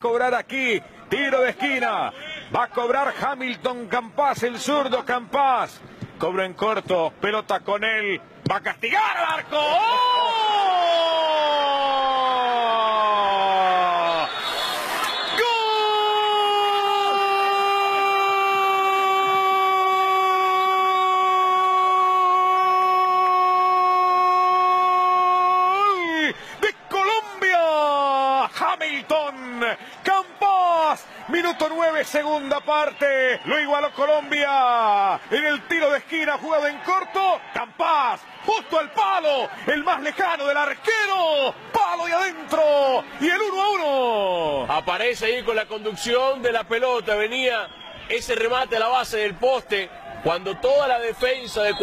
cobrar aquí, tiro de esquina, va a cobrar Hamilton Campas, el zurdo Campas, cobro en corto, pelota con él, va a castigar al arco. Hamilton, Campas, minuto 9, segunda parte. Lo igualó Colombia en el tiro de esquina, jugado en corto. Campas, justo al palo, el más lejano del arquero. Palo y adentro. Y el 1 a 1. Aparece ahí con la conducción de la pelota. Venía ese remate a la base del poste cuando toda la defensa de